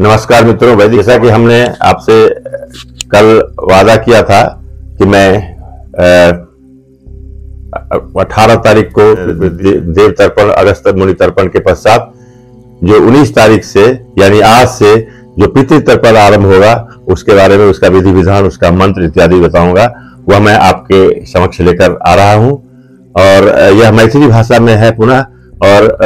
नमस्कार मित्रों वैदिक जैसा कि हमने आपसे कल वादा किया था कि मैं अठारह तारीख को देव तर्पण अगस्त मुनि तर्पण के पश्चात जो 19 तारीख से, यानी आज से जो पितृ तर्पण आरंभ होगा, उसके बारे में उसका विधि विधान, उसका मंत्र इत्यादि बताऊँगा, वह मैं आपके समक्ष लेकर आ रहा हूँ। और यह मैथिली भाषा में है पुनः, और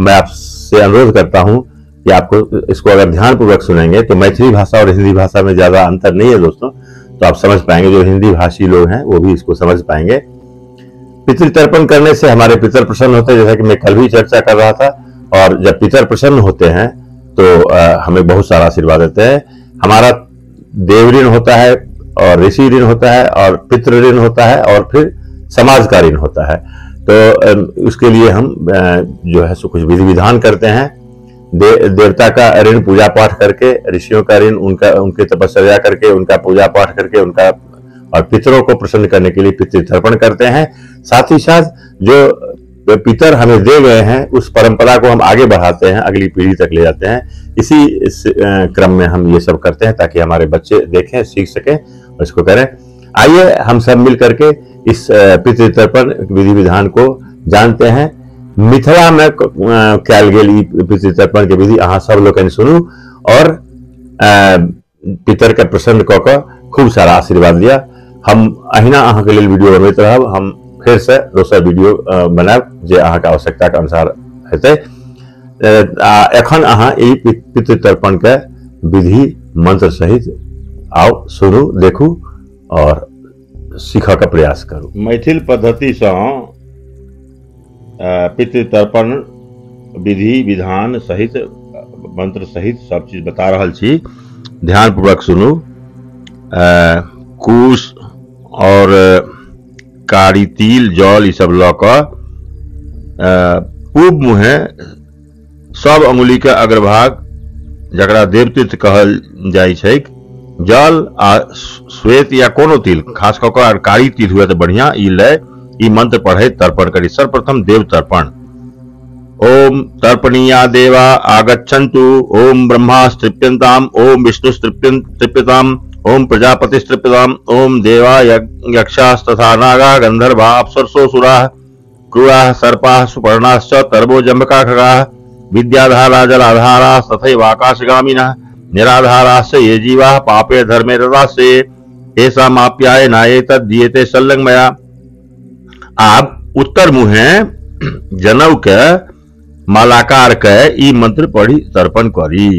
मैं आपसे अनुरोध करता हूँ कि आपको इसको अगर ध्यान पूर्वक सुनेंगे तो मैथिली भाषा और हिंदी भाषा में ज़्यादा अंतर नहीं है दोस्तों तो आप समझ पाएँगे, जो हिंदी भाषी लोग हैं, वो भी इसको समझ पाएँगे। पितृतर्पण करने से हमारे पितर प्रसन्न होते हैं, जैसा कि मैं कल भी चर्चा कर रहा था, और जब पितर प्रसन्न होते हैं तो हमें बहुत सारा आशीर्वाद देते हैं। हमारा देव ऋण होता है, और ऋषि ऋण होता है, और पितृ ऋण होता है, और फिर समाज का ऋण होता है। तो उसके लिए हम जो है सो कुछ विधि विधान करते हैं। दे, देवता का ऋण पूजा पाठ करके ऋषियों का ऋण उनका उनकी तपस्या करके उनका पूजा पाठ करके उनका और पितरों को प्रसन्न करने के लिए पितृ तर्पण करते हैं। साथ ही साथ जो पितर हमें दे गए हैं उस परंपरा को हम आगे बढ़ाते हैं अगली पीढ़ी तक ले जाते हैं। इसी इस क्रम में हम ये सब करते हैं ताकि हमारे बच्चे देखें सीख सकें और इसको करें। आइए हम सब मिल करके इस पितृ तर्पण विधि विधान को जानते हैं। मिथिला में कैल गेल पितृ तर्पण के विधि, अहाँ सब लोग सुनू और पितर के प्रसन्न कऽ खूब सारा आशीर्वाद दिया हम अहिना अहाँ के लिए वीडियो बनबैत रहब, हम फिर से दोसर वीडियो बनाब जे अहाँ के आवश्यकता के अनुसार हेतै एखन अहाँ ई के विधि, मंत्र सहित आओ सुनू, देखू और सीखऽ के प्रयास करू। मैथिल पद्धति से पितृ तर्पण विधि, विधान सहित, मंत्र सहित सब चीज़ बता रहा छी। ध्यान पूर्वक सुनू कुश और कारी, तिल, जल, ई सब लऽ पूब मुहे सब अंगुली के अग्रभाग, जकरा देवतीर्थ कहल जाइ छै जल आ श्वेत या कोनो तिल, खास कऽ कारी तिल हुए तो बढ़िया ई लय ई मंत्र पढ़े तर्पण करी। सर्वप्रथम देव तर्पण। ओम तर्पणीया देवा, आगच्छन्तु। ओम ब्रह्मा स्तृप्यन्ताम ओम विष्णु तृप्यताम। ओम प्रजापति तृप्यताम ओम देवा यक्षास्तथा नागा गंधर्वा अप्सरसो सुरा, क्रूरा, सर्पा, सुपर्णाश्च तर्बो जम्बका खगा विद्याधारा जलाधारा, तथैव आकाशगामिनः, निराधाराश्च ये जीवा, पापे धर्मे रदासे ऐसा माप्याय नाये तद्दीयते संलग्न आप उत्तर मुहे जनव के मालाकार के ई मंत्र पढ़ी तर्पण करी।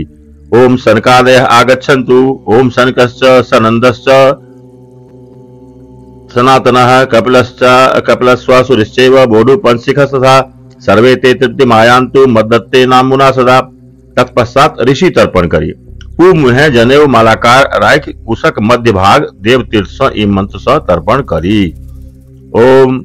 ओम सनकादय आगछन्तु ओम सनकश्च सनन्दश्च, सनातनः कपिलश्च, कपिलस्वासुरिश्चैव बोडुपंशिखः तथा सर्वे ते तृप्ति तृप्तिमायान्तु, मद्दत्ते नामुना सदा। तत्पश्चात ऋषि तर्पण करी। पूर्व है जनेव मालाकार राख कुशक मध्य भाग देव तीर्थ स ई मंत्र स तर्पण करी। ओम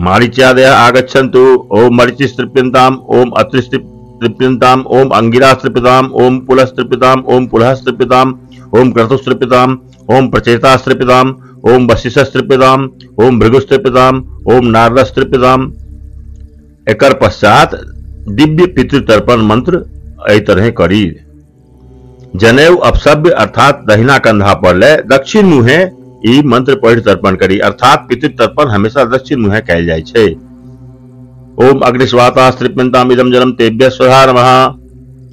मारीच्यादय आगच्छन्तु। ओम मरीचिस्तृप्यन्ताम् ओम अत्रिस्तृप्यन्ताम् ओम अंगिरास्तृप्यताम् ओम पुलस्तृप्यताम् ओम पुलहस्तृप्यताम् ओम क्रतुस्तृप्यताम् ओम प्रचेतास्तृप्यताम् ओम वशिष्ठस्तृप्यताम् ओम भृगुस्तृप्यताम् ओम नारदस्तृप्यताम् एकर पश्चात दिव्य पितृतर्पण मंत्र एहि तरह करी। जनेऊ अपसभ्य अर्थात दहिना कंधा पर ले दक्षिण मुहे ई मंत्र पढ़ि तर्पण करी, अर्थात पितृ तर्पण हमेशा दक्षिण मुहे कैल जाइ छै। ओम अग्निस्वाता स्त्रिप्यंताम इदम जलम तेभ्य स्वधा नमः।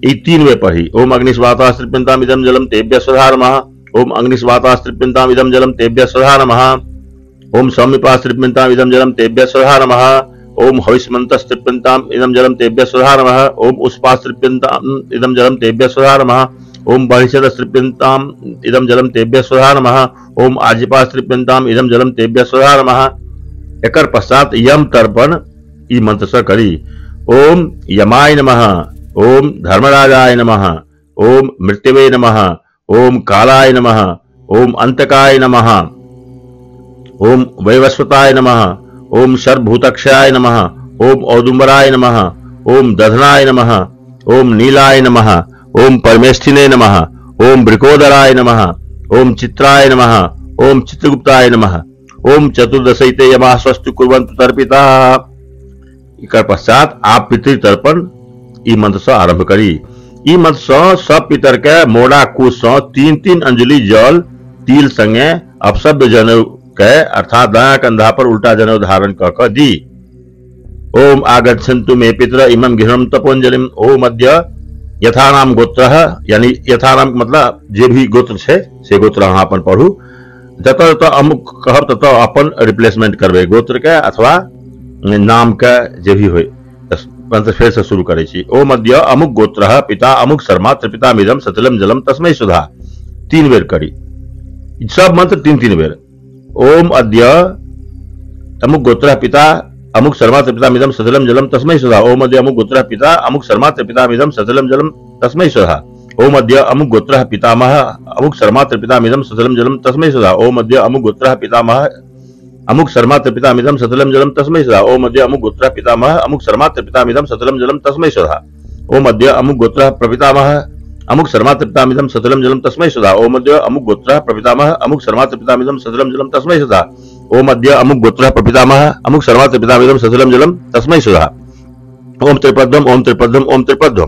ई तीन वे पढ़ी, ओम अग्निस्वाता स्त्रिप्यंताम इदम जलम तेभ्य स्वधा नमः। ओम अग्निस्वाता स्त्रिप्यंताम इदम जलम तेभ्य स्वधा नमः। ओम सौम्यपा स्त्रिप्यंताम इदम जलम तेभ्य स्वधा नमः। ओम हविष्मंत स्त्रिप्यंताम इदम जलम तेभ्य स्वधा नमः। ओम उस्पा स्त्रिप्यंताम इदम जलम तेभ्य स्वधा नमः। ओम बहिषद स्त्रिप्यंताम इदम जलम तेभ्य स्वधा नमः ओम आजिपा स्त्रिप्यंताम इदम जलम तेभ्य स्वधा नमः एकर पश्चात यम तर्पण ई मंत्र से करी ओम यमाय नमः ओम धर्मराजाय नमः ओम मृत्युवे नमः ओम कालाय नमः ओम अंतकाय नमः ओम वैवस्वताय नमः ओम सर्वभूतक्षयाय नमः ओम औदुम्बराय नमः ओम दधनाय नमः ओम नीलाय नमः ओम परमेष्ठिने नमः। ओम ब्रिकोदराय नमः। ओम चित्राय नमः। ओम चित्रगुप्ताय नमः। ओम चतुर्दशैते यमा स्वस्ति कुर्वन्तु तर्पिता। इकर पश्चात आप पितृ तर्पण ई मंत्र से आरंभ करी। ई मत सौ सब पितर के मोड़ा, कुश से तीन तीन अंजलि, जल, तिल संगे अपशब्द जनेऊ के, अर्थात दाया कंधा पर उल्टा जनेऊ धारण क क दी। ओम आगच्छन्तु मे पितर, इमं गृहम तपोंजलिम ओम अद्य यथानाम गोत्र, यानी यथानाम मतलब जे भी गोत्र छे, से गोत्र अहाँ अपन पढ़ू। जत जत अमुक कहब तत अपन रिप्लेसमेंट करबे गोत्र के अथवा नाम के जे भी हो फेर से शुरू करे छी। ओम अद्य अमुक गोत्र, पिता अमुक शर्मा, त्रिपिता मिदम, सतलम जलम तस्मय सुधा, तीन बेर करी। सब मंत्र तीन तीन बेर। ओम अद्य अमुक गोत्र, पिता अमुक शर्मा त्रिपिता मिदम सतिलम जलम तस्मै सुधा। ओम अद्य अमुक गोत्र पिता, अमुक शर्मा त्रिपिता मिदम सतिलम जलम तस्मै सुधा। ओम अद्य अमुक गोत्र पितामह अमुक शर्मा त्रिपिता मिदम सतिलम जलम तस्मै सुधा। ओम अद्य अमुक गोत्र पितामह अमुक शर्मा त्रिपितामिदम सतलम जलम तस्मै सदा ओम अद्य अमुक गोत्र पितामह अमुक शर्मा त्रिपितामिदम सतलम जलम तस्मै सदा ओम अद्य अमुक गोत्र प्रपितामह अमुक शर्मा त्रिपितामिदम सतलम जलम तस्मै सदा ओम अद्य अमुक गोत्र प्रपितामह अमुक शर्मा त्रिपितामिदम सतलम जलम तस्मै सदा ओम अद्य अमुक गोत्र प्रपितामह, अमुक शर्मा त्रिपितामिदम सतलम जलम, तस्मै सदा ओम त्रिपद्म ओम त्रिपद्म ओम त्रिपद्म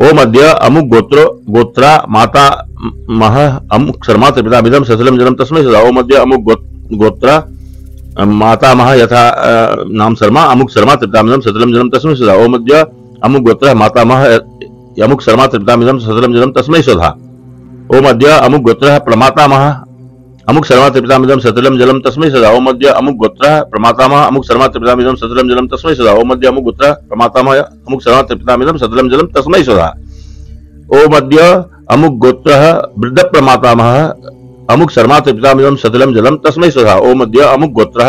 ओम अद्य अमुक गोत्र, गोत्रा, माता, मह, अमुक शर्मा त्रिपितामिदम सतलम जलम, तस्मै सदा ओम अद्य अमुक गोत्रा, माता, महा, यथा नाम शर्मा, अमुक शर्मा त्रिपितामिदम सतलम जलम, तस्मै सदा ओम अद्य अमुक गोत्र, माता, मह, अमुक शर्मा त्रिपितामिदम सतलम जलम, तस्मै सदा ओम अद्य अमुक गोत्र, प्रमाता, मह अमुक शर्मा त्रिपितामिदम सतलम जलम तस्मै सदा ओम अद्य अमुक गोत्र प्रमाता अमुक शर्मा त्रिपितामिदम सतलम जलम तस्मै सदा ओम अद्य अमुक गोत्र प्रमाता अमुक शर्मा त्रिपितामिदम सतलम जलम तस्मै सदा। ओम अद्य अमुक गोत्र वृद्ध प्रमाता अमुक शर्मा त्रिपितामिदम सतिलम जलम तस्मै सुधा ओम अद्य अमुक गोत्र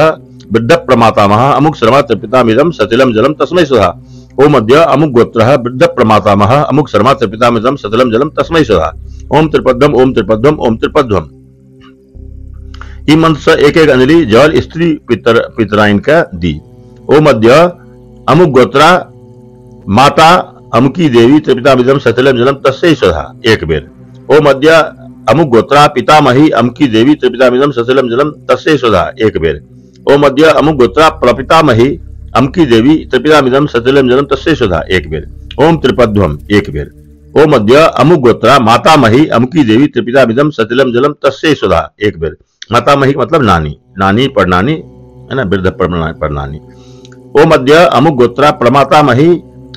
वृद्ध प्रमातामह, अमुक शर्मा त्रिपितामिदम सतिलम जलम तस्मै सुधा ओम अद्य अमुक गोत्र वृद्ध प्रमातामह, अमुक शर्मा त्रिपितामिदम सतिलम जलम तस्मै सुधा ओम त्रिपद्म ओम त्रिपद्म ओम त्रिपद्म ई मंत्र एक एक अंजलि, जल, स्त्री, पितर, पितराइन का दी। ओम अद्य अमुक गोत्रा, माता, अमुकी देवी त्रिपितामिदम सतिलम जलम तस्मै सुधा एक बेर। ओ मध्य, अमुक गोत्रा, पितामही, अमकी देवी त्रिपितामिदम ससलम जलम, तस्य सुधा एक बेर। ओ मध्य, अमुक गोत्रा, प्रपितामही, अमकी देवी, त्रिपिता त्रिपितामिदम ससलम जलम, तस्य सुधा एक बेर। ओम त्रिपध्वम एक बेर। ओम मध्य, अमुक गोत्रा, मातामही, अमकी देवी, त्रिपिता त्रिपितामिदम सतिलम जलम, तस्य सुधा एक बेर। मातामही मतलब नानी नानी परनानी है ना वृद्ध परनानी ओम अद्य अमुक गोत्रा प्रमातामही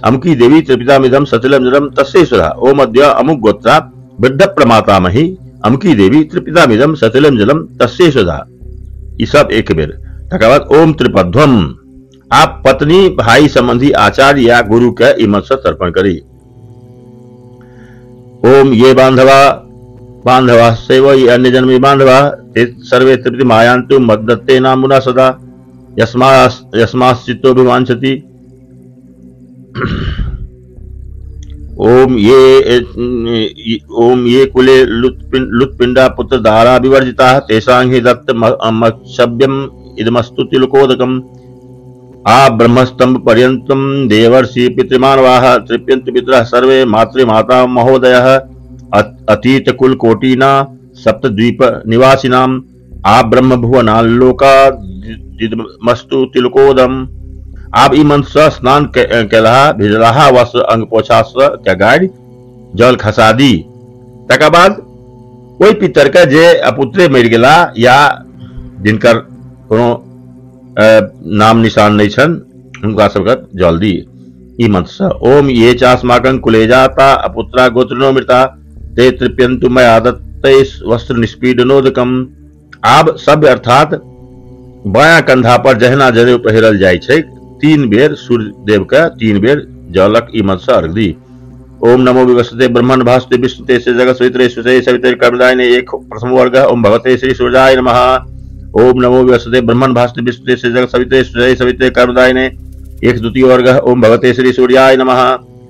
अमकी देवी त्रिपितामिदम सतिलम जलम तस्य सुधा ओम अद्य अमुक गोत्रा वृद्ध प्रमातामही अमकी देवी त्रिपितामिदम सतिलम जलम तस्से ये सब एक बेर। बाद ओम त्रिपध्वम आप पत्नी, भाई संबंधी आचार्य या गुरु के इमत से तर्पण करी ओम ये बांधवा। बांधवा सेव अन्य जन्मी बांधवा सर्वे तृप्ति मायांतु मदत्ते नामुना सदा। यस्मा यस्माश्चित्तोभिवांछति ओम ये ओम ये कुले लुत्पिंडा पुत्र धारा विवर्जिता तेषां हि दत्त मक्षभ्यम इदमस्तु तिलकोदकम। आ ब्रह्मस्तंभ पर्यंतम देवर्षि पितृमानवाः, तृप्यन्त पितरः सर्वे मातृमाता महोदयः अतीत कुल कोटिना सप्तद्वीप निवासिनाम आ ब्रह्म भुवनालोका मस्तु तिलकोदम। आप ई मंत्र से स्नान भिजलाहा अंग पोछा से क्या गाड़ी जल खसा दी तकर बाद कोई पितर के जे अपुत्रे मर गेला, या जिनकर कोनो नाम निशान नहीं छन सबके जल दी ई मंत्र ओम ये चास्माकं कुलेजाता अपुत्रा गोत्रिनो मृता ते तृप्यंतु मैं आदत वस्त्र निष्पीडनोदकम। आब सभ्य अर्थात बाया कंधा पर जहना जनेऊ पहिरल जाइ छै, तीन बेर सूर्य देव का तीन बेर जलक इमत से अर्घ दी ओम नमो विवस्ते ब्रह्मण भास्ते विष्णुते से जगत सवित्रे सुते सवित्रे कर्मदाय ने एक प्रथम वर्ग, ओम भगवते श्री सूर्याय नमः। ओम नमो विवस्ते ब्रह्मण भास्ते विष्णुते से जगत सवित्रे सुते सवित्रे कर्मदाय ने एक द्वितीय वर्ग, ओम भगवते श्री सूर्याय नमः।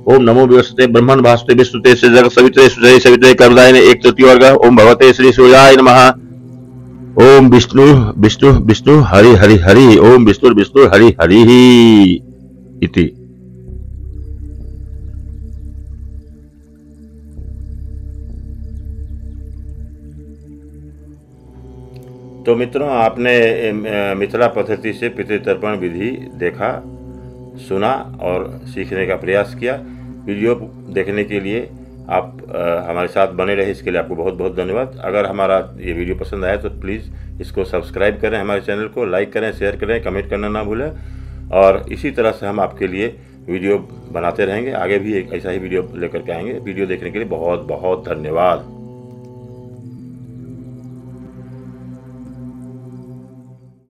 ओम नमो विवस्ते ब्रह्मण भास्ते विष्णुते से जगत सवित्रे सुते सवित्रे कर्मदाय ने एक तृतीय वर्ग ओम भगवते श्री सूर्याय नमः। ओम विष्णु विष्णु विष्णु, हरि हरि हरि। ओम विष्णु विष्णु, हरि हरि इति। तो मित्रों, आपने मिथिला पद्धति से पितृतर्पण विधि देखा। सुना और सीखने का प्रयास किया। वीडियो देखने के लिए आप आ, हमारे साथ बने रहे इसके लिए आपको बहुत बहुत धन्यवाद। अगर हमारा ये वीडियो पसंद आया तो प्लीज़ इसको सब्सक्राइब करें हमारे चैनल को लाइक करें शेयर करें कमेंट करना ना भूलें। और इसी तरह से हम आपके लिए वीडियो बनाते रहेंगे। आगे भी एक ऐसा ही वीडियो लेकर के आएँगे। वीडियो देखने के लिए बहुत बहुत धन्यवाद।